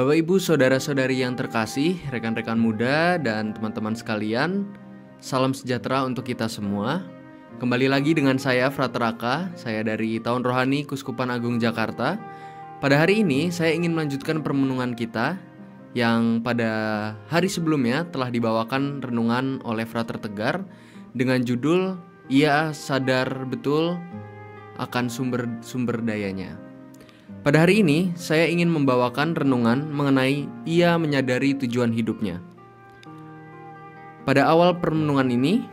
Bapak, ibu, saudara-saudari yang terkasih, rekan-rekan muda, dan teman-teman sekalian, salam sejahtera untuk kita semua. Kembali lagi dengan saya, Frateraka, saya dari Tahun Rohani Kuskupan Agung Jakarta. Pada hari ini, saya ingin melanjutkan permenungan kita yang pada hari sebelumnya telah dibawakan renungan oleh Frater Tegar dengan judul Ia Sadar Betul akan sumber-sumber dayanya. Pada hari ini, saya ingin membawakan renungan mengenai ia menyadari tujuan hidupnya. Pada awal permenungan ini,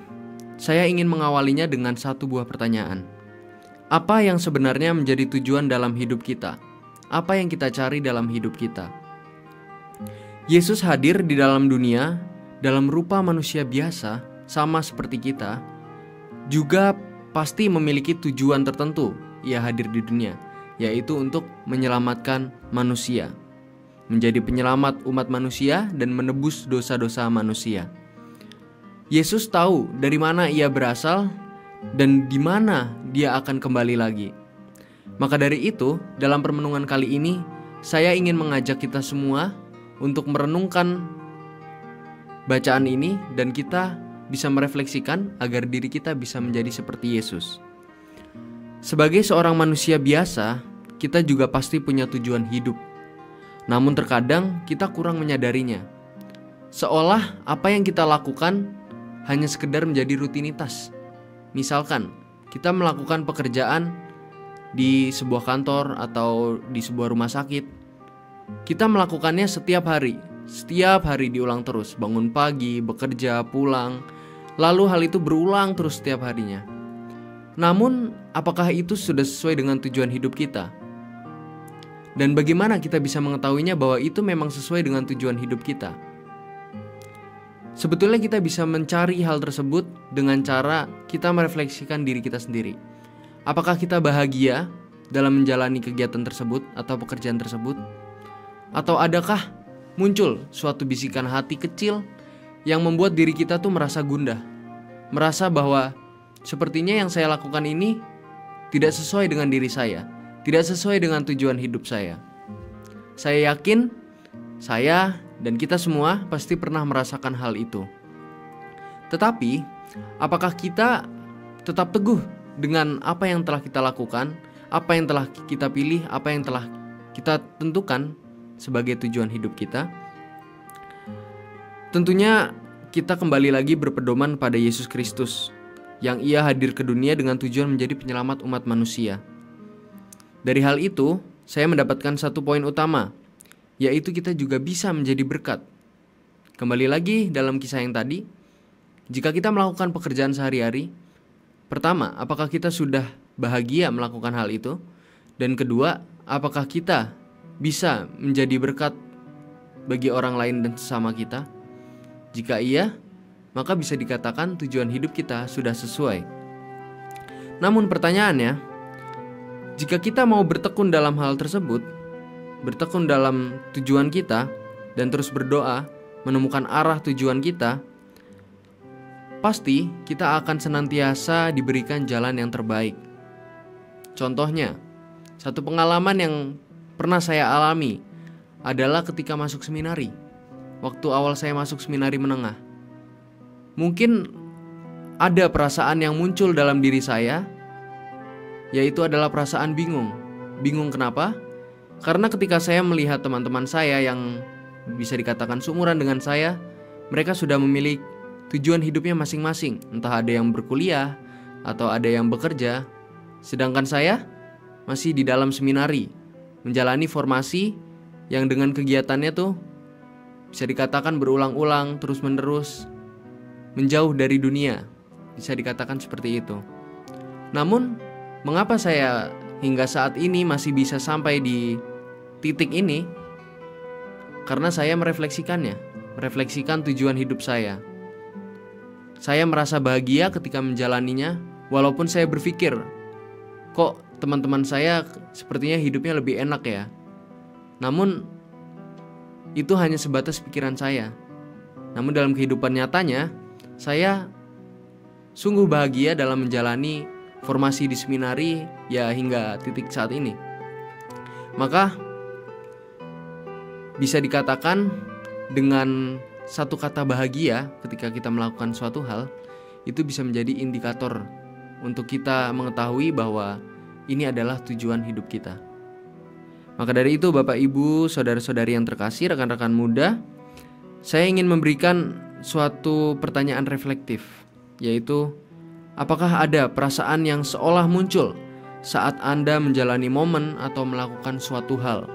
saya ingin mengawalinya dengan satu buah pertanyaan. Apa yang sebenarnya menjadi tujuan dalam hidup kita? Apa yang kita cari dalam hidup kita? Yesus hadir di dalam dunia dalam rupa manusia biasa, sama seperti kita, juga pasti memiliki tujuan tertentu. Ia hadir di dunia yaitu untuk menyelamatkan manusia, menjadi penyelamat umat manusia dan menebus dosa-dosa manusia. Yesus tahu dari mana ia berasal dan di mana dia akan kembali lagi. Maka dari itu, dalam permenungan kali ini, saya ingin mengajak kita semua untuk merenungkan bacaan ini dan kita bisa merefleksikan agar diri kita bisa menjadi seperti Yesus. Sebagai seorang manusia biasa, kita juga pasti punya tujuan hidup. Namun terkadang kita kurang menyadarinya. Seolah apa yang kita lakukan hanya sekedar menjadi rutinitas. Misalkan, kita melakukan pekerjaan di sebuah kantor atau di sebuah rumah sakit. Kita melakukannya setiap hari, setiap hari diulang terus, bangun pagi, bekerja, pulang, lalu hal itu berulang terus setiap harinya. Namun, apakah itu sudah sesuai dengan tujuan hidup kita? Dan bagaimana kita bisa mengetahuinya bahwa itu memang sesuai dengan tujuan hidup kita? Sebetulnya kita bisa mencari hal tersebut dengan cara kita merefleksikan diri kita sendiri. Apakah kita bahagia dalam menjalani kegiatan tersebut atau pekerjaan tersebut? Atau adakah muncul suatu bisikan hati kecil yang membuat diri kita tuh merasa gundah? Merasa bahwa Sepertinya yang saya lakukan ini tidak sesuai dengan diri saya, tidak sesuai dengan tujuan hidup saya. Saya yakin saya dan kita semua pasti pernah merasakan hal itu. Tetapi, apakah kita tetap teguh dengan apa yang telah kita lakukan, apa yang telah kita pilih, apa yang telah kita tentukan sebagai tujuan hidup kita? Tentunya kita kembali lagi berpedoman pada Yesus Kristus yang ia hadir ke dunia dengan tujuan menjadi penyelamat umat manusia. Dari hal itu, saya mendapatkan satu poin utama, yaitu kita juga bisa menjadi berkat. Kembali lagi dalam kisah yang tadi, jika kita melakukan pekerjaan sehari-hari, pertama, apakah kita sudah bahagia melakukan hal itu? Dan kedua, apakah kita bisa menjadi berkat bagi orang lain dan sesama kita? Jika iya, maka bisa dikatakan tujuan hidup kita sudah sesuai. Namun pertanyaannya, jika kita mau bertekun dalam hal tersebut, bertekun dalam tujuan kita dan terus berdoa menemukan arah tujuan kita, pasti kita akan senantiasa diberikan jalan yang terbaik. Contohnya, satu pengalaman yang pernah saya alami adalah ketika masuk seminari. Waktu awal saya masuk seminari menengah, mungkin ada perasaan yang muncul dalam diri saya, yaitu adalah perasaan bingung. Bingung kenapa? Karena ketika saya melihat teman-teman saya yang bisa dikatakan seumuran dengan saya, mereka sudah memilih tujuan hidupnya masing-masing, entah ada yang berkuliah atau ada yang bekerja, sedangkan saya masih di dalam seminari, menjalani formasi yang dengan kegiatannya tuh bisa dikatakan berulang-ulang terus-menerus menjauh dari dunia. Bisa dikatakan seperti itu. Namun, mengapa saya hingga saat ini masih bisa sampai di titik ini? Karena saya merefleksikannya, merefleksikan tujuan hidup saya. Saya merasa bahagia ketika menjalaninya, walaupun saya berpikir, kok teman-teman saya sepertinya hidupnya lebih enak ya. Namun, itu hanya sebatas pikiran saya. Namun dalam kehidupan nyatanya, saya sungguh bahagia dalam menjalani formasi di seminari ya hingga titik saat ini. Maka bisa dikatakan dengan satu kata bahagia ketika kita melakukan suatu hal itu bisa menjadi indikator untuk kita mengetahui bahwa ini adalah tujuan hidup kita. Maka dari itu Bapak Ibu, saudara-saudari yang terkasih, rekan-rekan muda, saya ingin memberikan suatu pertanyaan reflektif, yaitu apakah ada perasaan yang seolah muncul saat Anda menjalani momen atau melakukan suatu hal?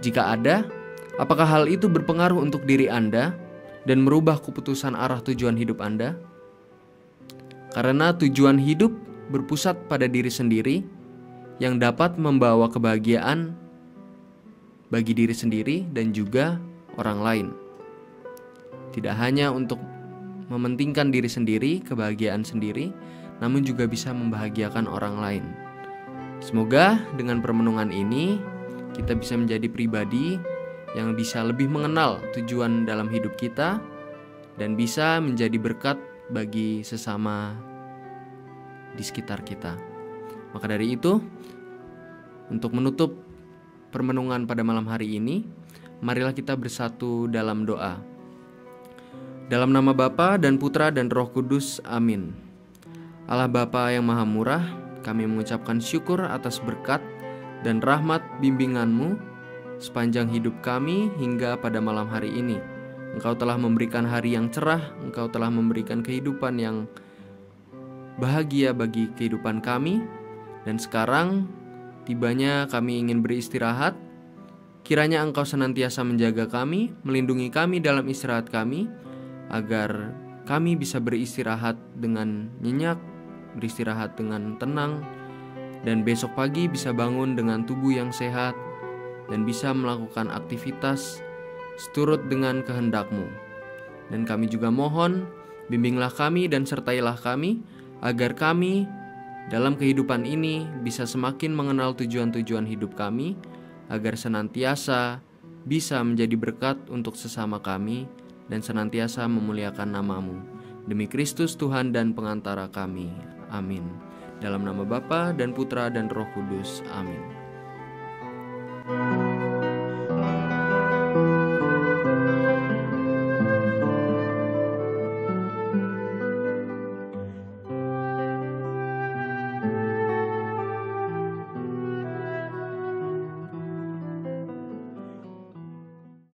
Jika ada, apakah hal itu berpengaruh untuk diri Anda dan merubah keputusan arah tujuan hidup Anda? Karena tujuan hidup berpusat pada diri sendiri yang dapat membawa kebahagiaan bagi diri sendiri dan juga orang lain. Tidak hanya untuk mementingkan diri sendiri, kebahagiaan sendiri, namun juga bisa membahagiakan orang lain. Semoga dengan permenungan ini kita bisa menjadi pribadi yang bisa lebih mengenal tujuan dalam hidup kita dan bisa menjadi berkat bagi sesama di sekitar kita. Maka dari itu, untuk menutup permenungan pada malam hari ini, marilah kita bersatu dalam doa. Dalam nama Bapa dan Putra dan Roh Kudus, amin. Allah Bapa yang Maha Murah, kami mengucapkan syukur atas berkat dan rahmat bimbinganmu sepanjang hidup kami hingga pada malam hari ini. Engkau telah memberikan hari yang cerah, Engkau telah memberikan kehidupan yang bahagia bagi kehidupan kami, dan sekarang tibanya kami ingin beristirahat. Kiranya Engkau senantiasa menjaga kami, melindungi kami dalam istirahat kami, agar kami bisa beristirahat dengan nyenyak, beristirahat dengan tenang, dan besok pagi bisa bangun dengan tubuh yang sehat dan bisa melakukan aktivitas seturut dengan kehendakmu. Dan kami juga mohon, bimbinglah kami dan sertailah kami, agar kami dalam kehidupan ini bisa semakin mengenal tujuan-tujuan hidup kami, agar senantiasa bisa menjadi berkat untuk sesama kami dan senantiasa memuliakan namamu. Demi Kristus Tuhan dan pengantara kami. Amin. Dalam nama Bapa dan Putra dan Roh Kudus. Amin.